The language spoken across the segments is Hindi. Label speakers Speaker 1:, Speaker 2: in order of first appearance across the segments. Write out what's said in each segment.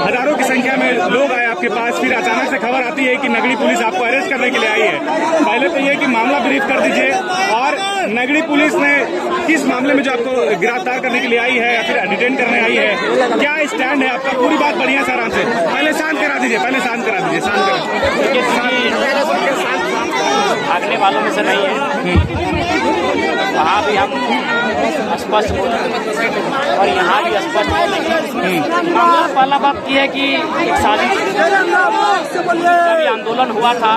Speaker 1: हज़ारों की संख्या में लोग आए आपके पास। फिर अचानक से खबर आती है कि नगरी पुलिस आपको अरेस्ट करने के लिए आई है। पहले तो ये कि मामला ब्रीफ कर दीजिए और नगरी पुलिस ने किस मामले में जो आपको गिरफ़्तार करने के लिए आई है या फिर डिटेन करने आई है क्या स्टैंड है आपका? पूरी बात बढ़िया से आराम से। पहले शांत करा दीजिए पहले शांत करा दीजिए शांत करा
Speaker 2: भागने वालों में से नहीं है। वहाँ भी हम स्पष्ट बोल और यहाँ भी स्पष्ट बोल मामला पहला बात की है कि एक साजिश जब आंदोलन हुआ था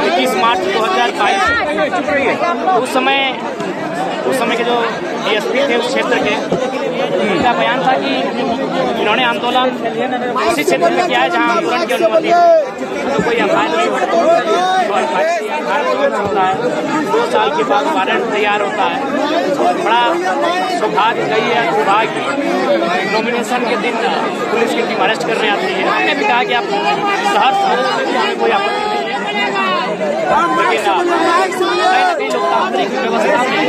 Speaker 2: इक्कीस मार्च 2022 उस समय उस समय के जो डीएसपी थे उस क्षेत्र के उनका बयान था कि इन्होंने आंदोलन उसी क्षेत्र में किया है जहाँ आंदोलन की अनुमति तो कोई एफ़ नहीं होता। है। दो साल के बाद वारंट तैयार होता है। और बड़ा सौभाग्य गई है दुर्भाग्य नॉमिनेशन के दिन पुलिस की टीम अरेस्ट करने आती है। हमने भी कहा कि आप शहर शहर कोई आपत्ति नहीं है। लोकतांत्रिक व्यवस्था में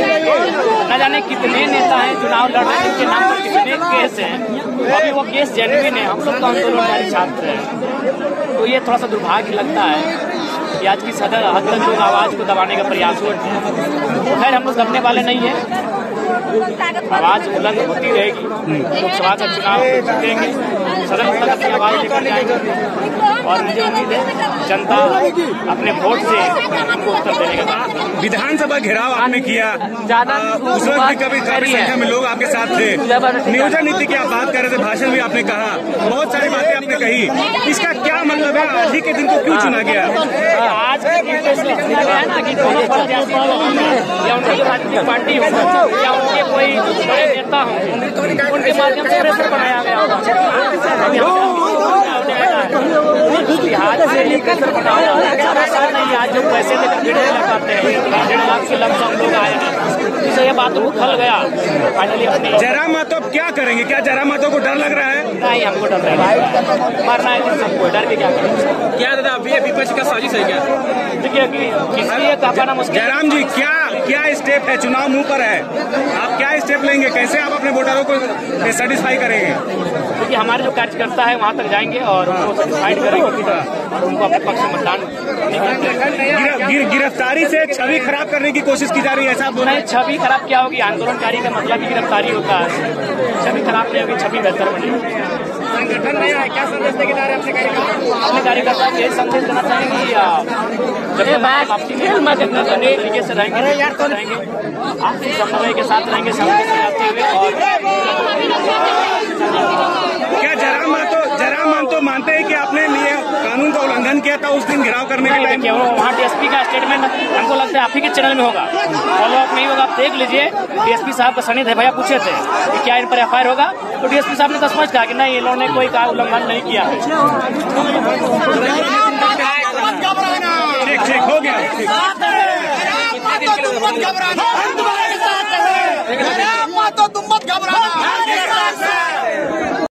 Speaker 2: न जाने कितने नेता हैं, चुनाव लड़ रहे हैं उनके नाम पर कितने केस हैं। अभी वो केस जेनविन है, हम लोग तो आंदोलनकारी छात्र हैं। तो ये थोड़ा सा दुर्भाग्य लगता है कि आज की सदर हद तक लोग आवाज़ को दबाने का प्रयास हुए खैर, हम लोग दबने वाले नहीं है। आवाज़ बुलंद होती रहेगी। लोकसभा का चुनाव जीतेंगे सदन तक अपनी आवाज़ लेकर जाएँगे। और मुझे उम्मीद है जनता अपने वोट से हमको उत्तर देने का
Speaker 1: विधानसभा घेराव आपने किया।
Speaker 2: ज़्यादा
Speaker 1: उस वक्त भी कभी काफ़ी संख्या में लोग आपके साथ थे। नियोजन नीति की आप बात कर रहे थे भाषण भी आपने कहा। बहुत सारी बातें कही इसका क्या मतलब है आज ही के दिन को क्यों चुना गया
Speaker 2: आज है कि दोनों या उनकी जो राजनीतिक पार्टी हो या उनके कोई बड़े नेता हो उनके माध्यम से प्रेशर बनाया गया बिहार से नहीं आज जो पैसे लेकर भीड़ लगाते हैं डेढ़ लाख के लमसम लोग आए हैं इससे ये बात उखल गया फाइनली अपनी
Speaker 1: जयराम मातो क्या करेंगे? क्या जयराम मातो को डर लग रहा है?
Speaker 2: नहीं हमको डर रहा है। मरना है सबको डर के क्या करेंगे
Speaker 3: क्या दादा अभी विपक्ष का साजिश है क्या?
Speaker 2: देखिए किसी मुश्किल
Speaker 1: जयराम जी क्या क्या स्टेप है? चुनाव मुँह पर है। आप क्या स्टेप लेंगे? कैसे आप अपने वोटरों को सेटिस्फाई करेंगे?
Speaker 2: देखिए हमारे जो कार्यकर्ता है वहाँ तक जाएँगे और उनको सेटिस्फाइड करेंगे। और उनको अपने पक्ष में मतदान
Speaker 1: गिरफ्तारी से छवि खराब करने की कोशिश की जा रही है ऐसा
Speaker 2: नहीं छवि खराब क्या होगी? आंदोलनकारी का मतलब ही गिरफ्तारी होता है छवि खराब नहीं होगी छवि बेहतर बनेगी
Speaker 1: संगठन में क्या संदेश देके जा रहे हैं अपने कार्यकर्ता?
Speaker 2: अपने कार्यकर्ता को यही संदेश देना चाहेंगे जब मैं आपसी तरीके से रहेंगे रहेंगे समन्वय के साथ रहेंगे हुए और
Speaker 1: क्या जरा मातो जरा मान तो मानते हैं कि आपने लिए उल्लंघन किया था उस दिन घिराव करने के टाइम
Speaker 2: वहाँ डीएसपी का स्टेटमेंट हमको लगता है आप ही के चैनल में होगा। फॉलो अप नहीं होगा आप देख लीजिए। डीएसपी साहब का सनी थे भैया पूछे थे कि क्या इन पर एफआईआर होगा? तो डीएसपी साहब ने तो स्पष्ट कहा कि नहीं इन्होंने कोई का उल्लंघन नहीं किया। है
Speaker 1: ठीक ठीक हो गया।